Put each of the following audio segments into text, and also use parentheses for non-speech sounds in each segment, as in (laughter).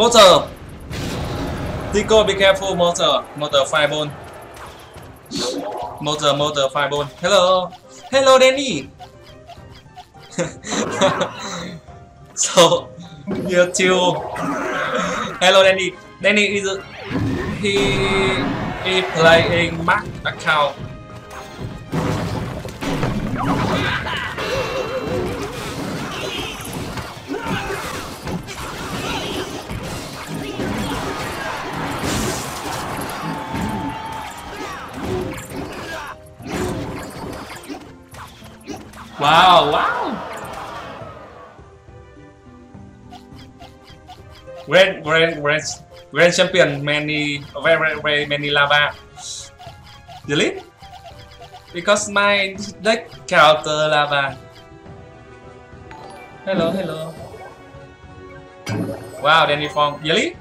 Motor. Tico, be careful, motor. Motor fireball. Motor, motor, fireball. Hello. Hello, Danny. (laughs) so, you too. Hello, Danny. Danny is he he playing Mac account. Wow, wow. Grand, grand, grand, grand champion, many, very, very many lava. Really? Because my deck counter lava. Hello, hello. Wow, Danny Fong. Really?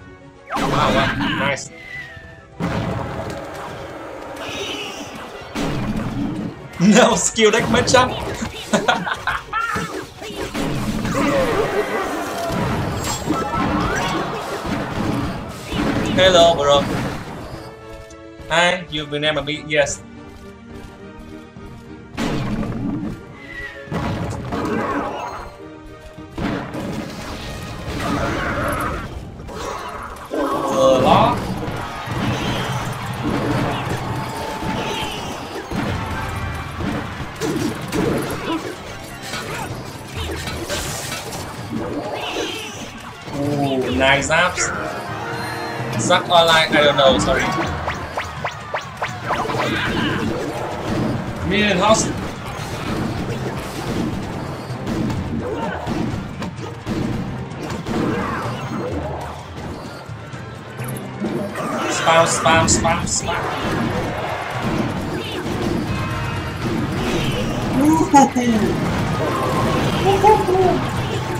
Wow, wow, nice. (laughs) No skill deck matchup. Hello, bro. Hi, you remember me? Yes. Nice apps. Suck online, I don't know, sorry. Million house. Spam, spam, spam, spam.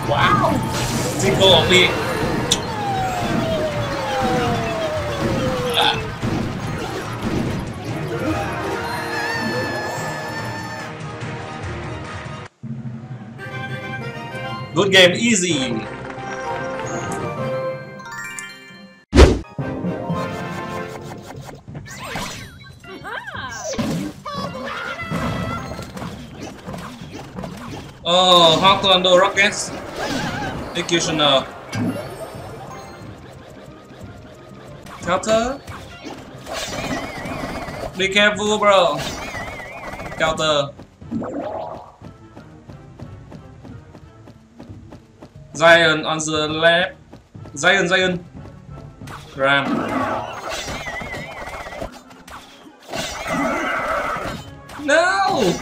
Wow! Tickle of me. Good game, easy. Oh, Hawk Tornado Rockets. Executioner. Counter. Be careful, bro. Counter. Zion on the left. Zion, Zion. Ram. No!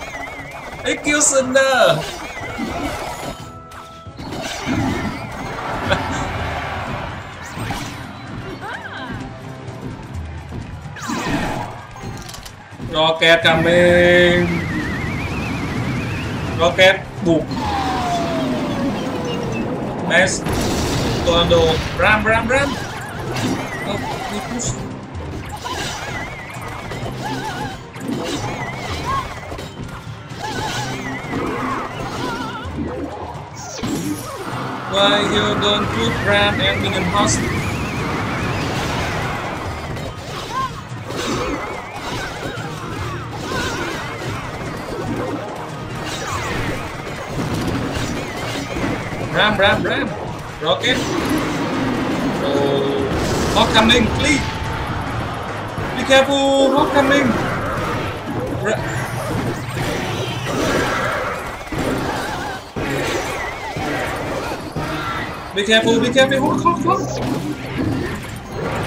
Executioner! (laughs) Rocket coming! Rocket buộc Best Tornado Ram Ram Ram. Oh, Why you don't put Ram and Minion Host? Ram, ram, ram. Rocket. Oh, Hawk coming, please. Be careful, Hawk coming. Ra be careful, be careful, Hawk, Hawk, Hawk.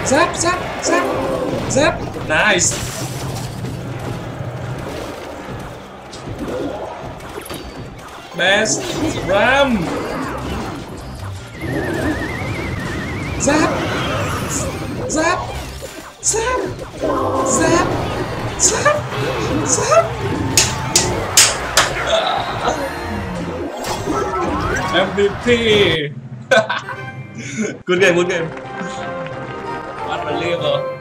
Zap, zap, zap, zap. Nice. Best Ram. Zap! Zap! Zap! Zap! Zap! Zap! MVP! good game, good game. Unbelievable.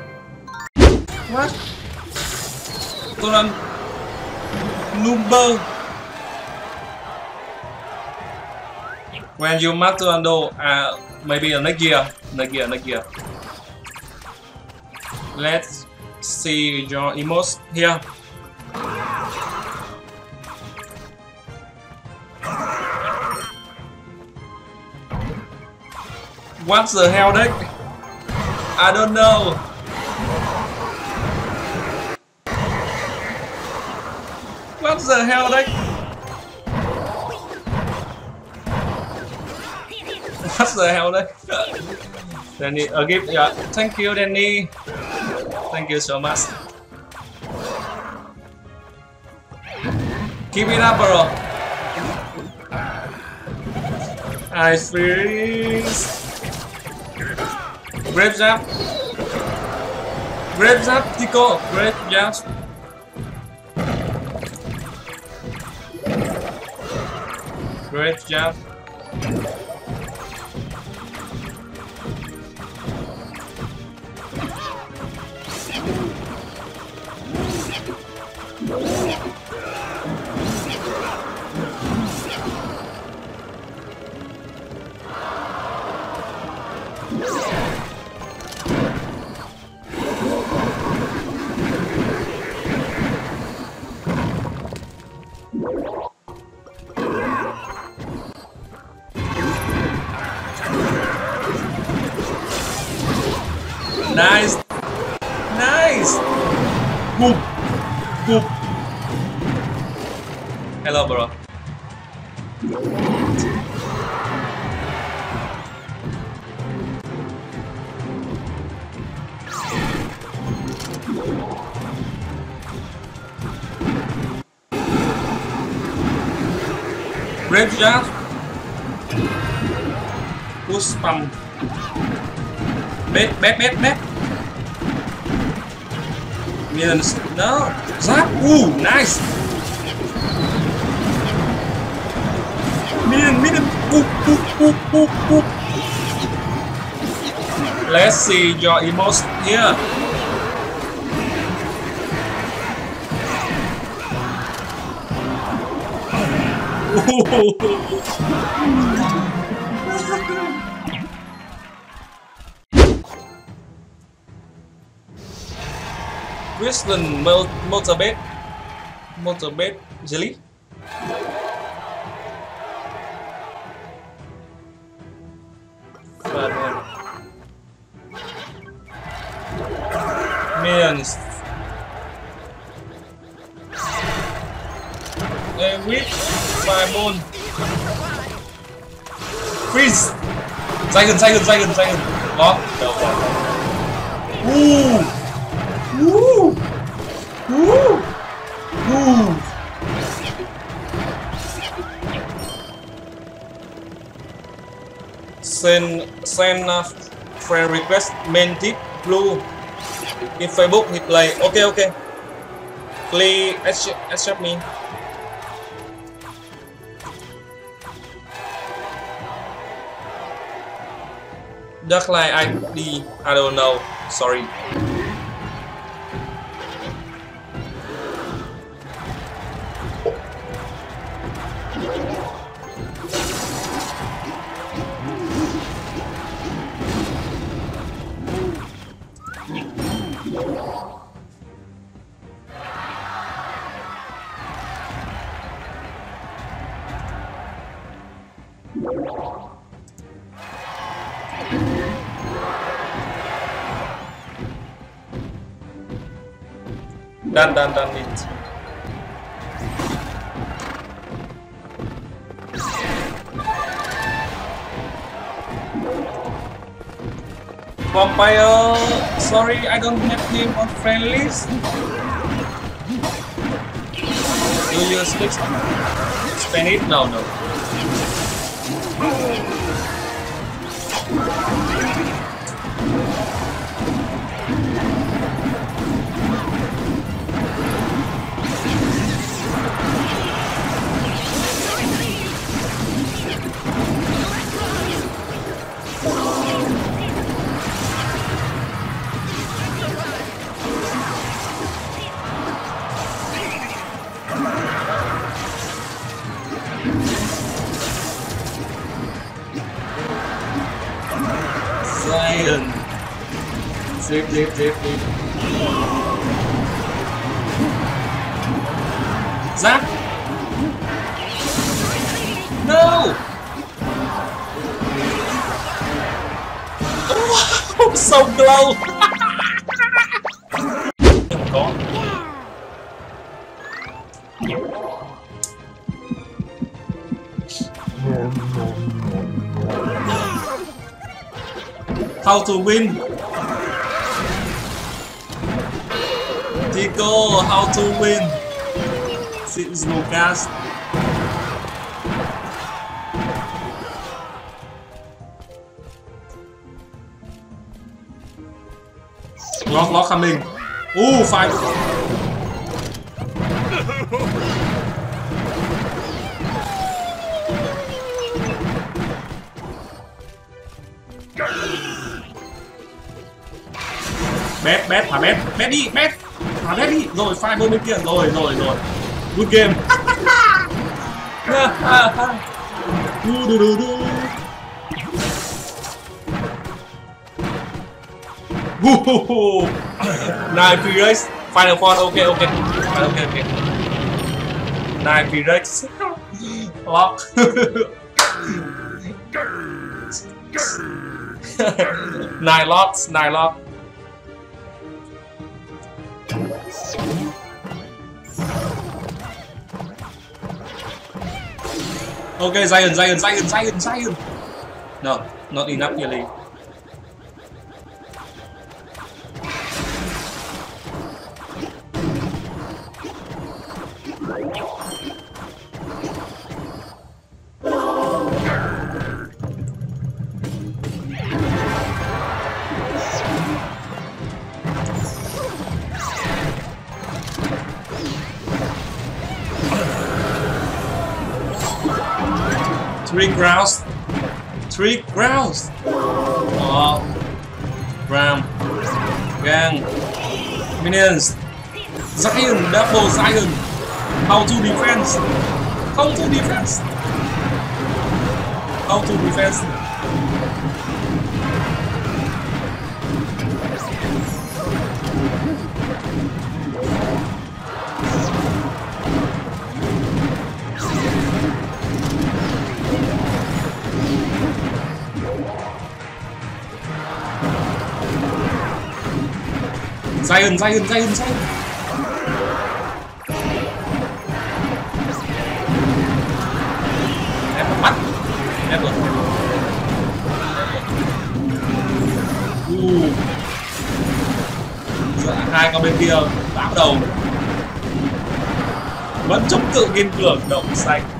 What? Tôi Number. When you master Ando, uh, maybe uh, next year. Nagia, Nagia. Let's see your emotes here. What the hell deck? I don't know. What the hell deck? What the hell deck? Danny, a gift, yeah. Thank you, Danny. Thank you so much. Keep it up, bro. Ice freeze. Grape Zap. Grape Zap, Tico. Grape Zap. Grape Zap. Nice. Brave Jazz. Push pump. Bet, bet, bet, bet. Millions. No. Zap. Ooh, nice. Million, million. Boop, boop, boop, boop, boop. Let's see your emotes here. Mo Motorbed Motorbed Jelly. Millions A uh, whip by moon Freeze Dragon, Dragon, Dragon, Dragon Đó, đâu rồi Ooh Woo! Woo! Woo! Send send a friend request main tip blue in Facebook he play. Okay, okay. Accept, accept me. Dark Light ID, I don't know. Sorry. Done, done, done it. Vampire, sorry, I don't have him on friend list. Do you speak Spanish? No, no. Zip. Zap! No! Oh, (laughs) so close! How to win? Tico, how to win? Since Lucas. Lock, lock coming. Ooh, five. Bét Thả bét đi, rồi, file bên bên kia, rồi, rồi, rồi. Good game. (laughs) Du du du du! Nine Pirates, Final Four, ok, ok. Ok, ok. Nine Pirates Lock (laughs) (laughs) Nine locks, nine lock Okay, Zion, Zion, Zion, Zion, Zion. No, not enough really. Minions. Zion. Double Zion. How to defense. How to defense. How to defense. Zion, Zion, Zion, Zion. Em bắt. Em được. Uh. Dạ, hai con bên kia bám đầu. Vẫn chống cự kiên cường động xanh.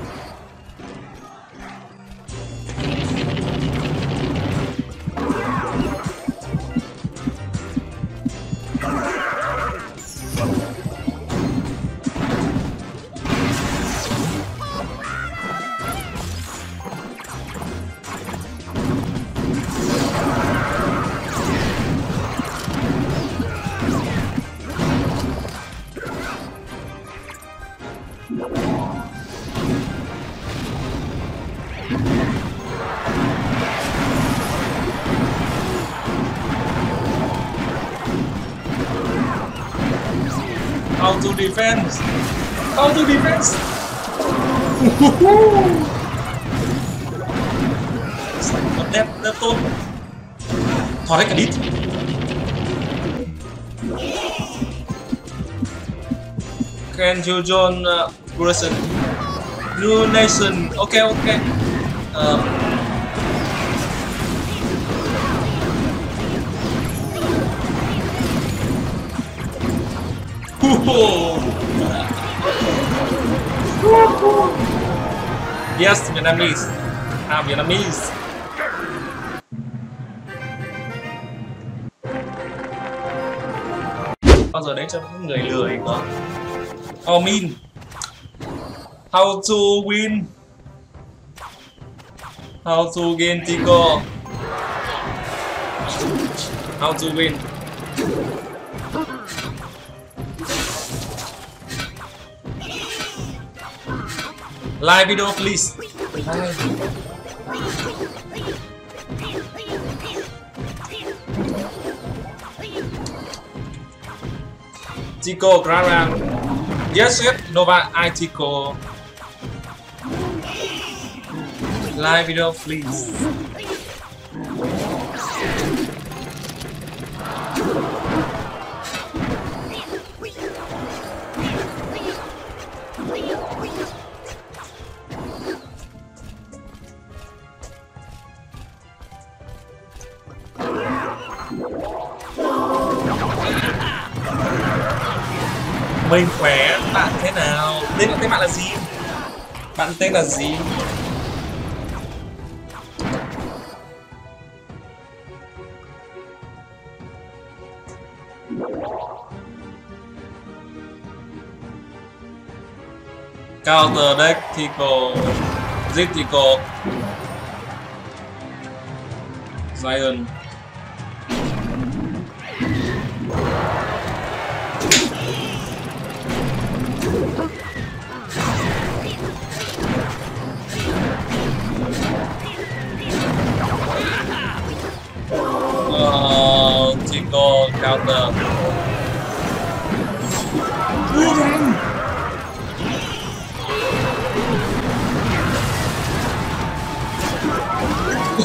Defense? How to defense? Sạch đẹp, đẹp tốt. Thỏa đấy cả đít. Can you join uh, Grayson? New Nation. Okay, okay. Um, yes, Vietnamese. Ah, Vietnamese. Bao giờ đấy cho những người lười có. Oh, mean. How to win? How to gain Tico? How to win? Live video, please. Live. Tico, Graram. Yes, yes, Nova, I Tico. Live video, please. Mình khỏe, bạn thế nào? Tên tên bạn là gì? Bạn tên là gì? Counter deck tickle Zip tickle Zion Tico counter.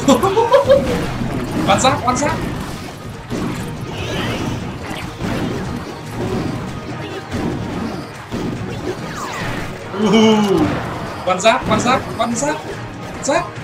(laughs) Quan sát quan sát. Uh, quan sát quan sát quan sát. Quan sát.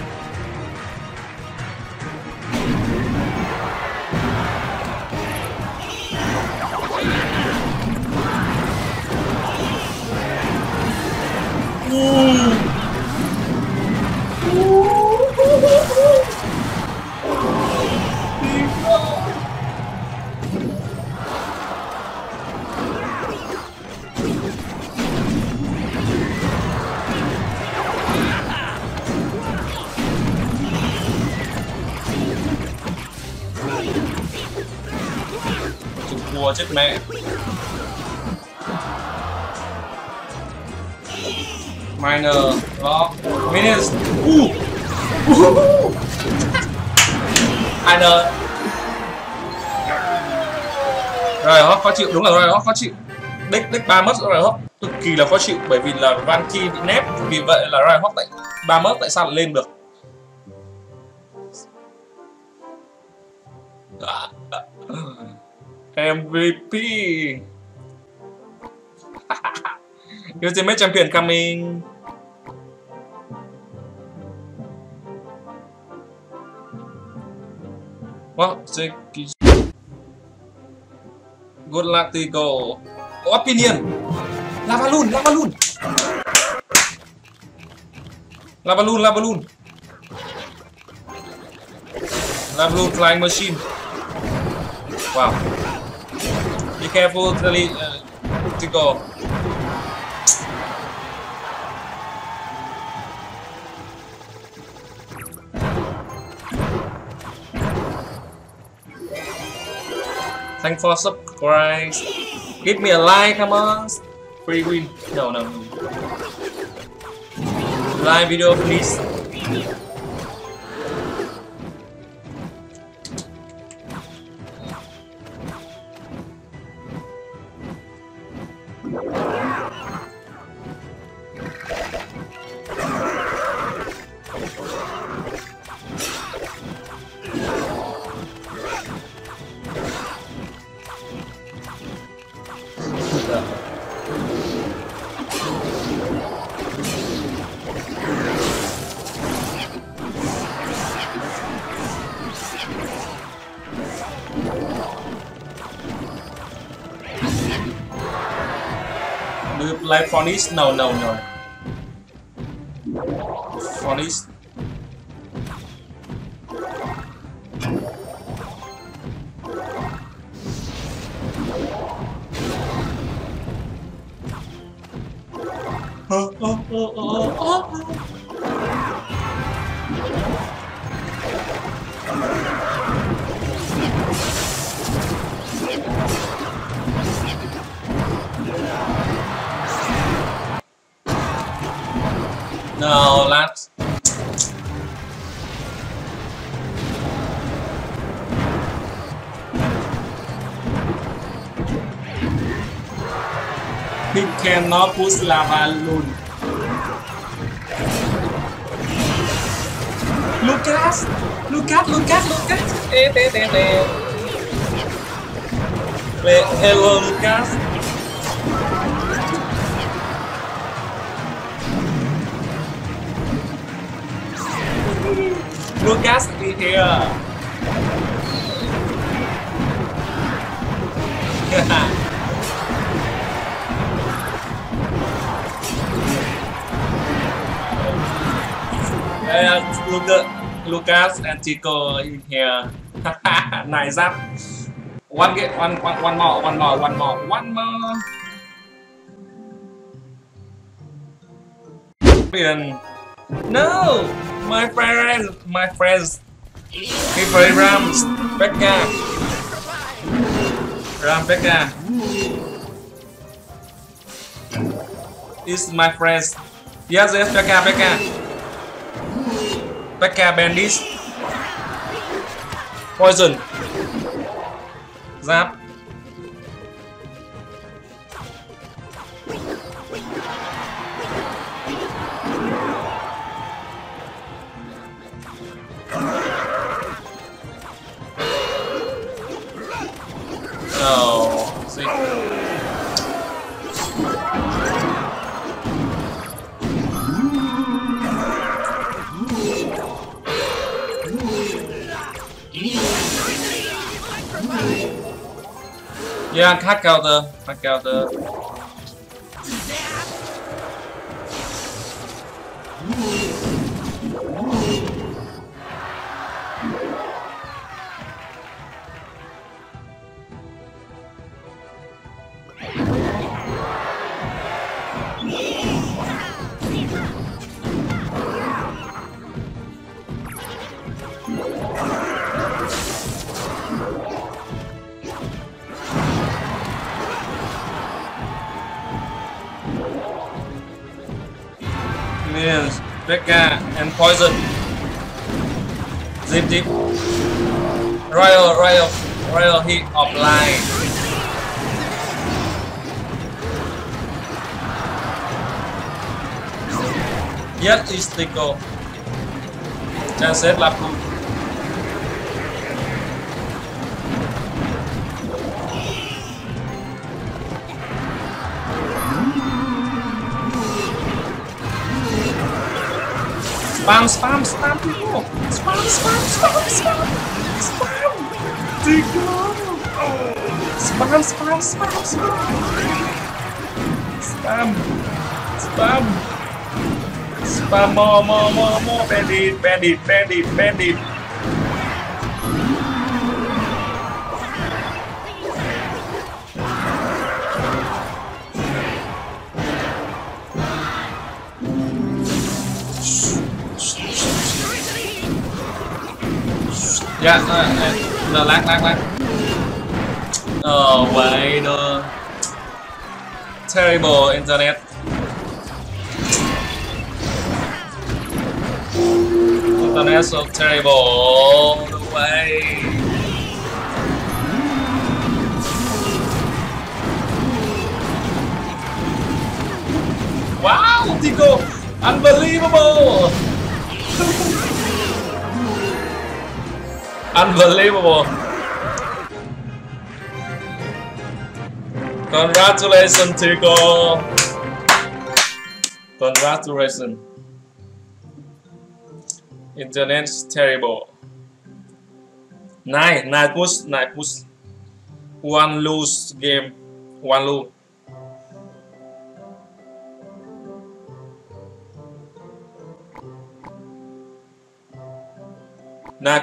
Chụp chết mẹ. Miner, Lock Minus uh. Uh. Miner. Rồi hóc khó chịu. Đúng là rồi hóc khó chịu. Deck deck 3 mất rồi hóc cực kỳ là khó chịu bởi vì là Vanki bị nép. Vì vậy là Ryan Hawk tại ba mất tại sao lại lên được? À, à. MVP (laughs) Ultimate Champion coming What? Good luck to go. Opinion. Lava balloon, lava balloon. Lava balloon, lava balloon. Lava balloon flying machine. Wow. Careful, Tali, uh, to go. Thanks for subscribe. Give me a like, come on. Free win. No, no. Like video, please. Like Phonies? No, no, no. Oh, oh, oh, oh, oh. Cannot push lava loon. Lucas! Lucas, Lucas, Lucas! Eh, eh, eh, eh. Le- Hello, Lucas. Lucas is here. (laughs) Uh, Luca, Lucas and Chico in here. (laughs) nice up. One get one, one one more, one more, one more, one more. No, my friends, my friends. Play Rams, Becca. Ram Becca. Is my friends. Yes, yes, Becca, Becca. Becca Bandit Poison. Giáp. Yeah, cut counter, cut counter. Yes, Becca uh, and Poison. Zip Zip. Royal, Royal, Royal hit of line. Yes, is Tico. Chance Lapu. Spam, spam, spam, Tico. Spam, spam, spam, spam. Spam. Tico. Spam, spam, spam, spam. Spam. Spam. Spam more, more, more, more. Bandit, bandit, bandit, bandit. Yeah, uh, no, lag, lag, lag. Oh, wait, no. Terrible internet. Internet so terrible. No way. Wow, Tico! Unbelievable! Unbelievable! Congratulations, Tico! Congratulations. Internet's terrible. Nice, nice push, nice push. One lose game, one lose.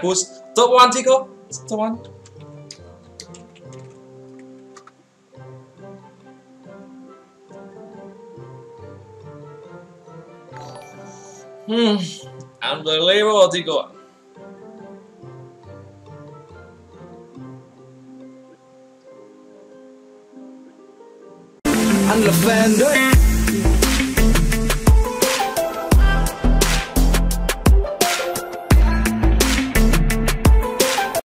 Push. Top one, Tico. Top one. Hmm. Unbelievable, Tico. là fan đấy